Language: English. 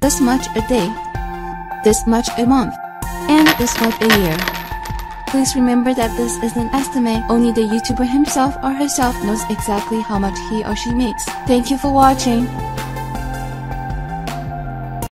this much a day, this much a month, and this much a year. Please remember that this is an estimate. Only the YouTuber himself or herself knows exactly how much he or she makes. Thank you for watching.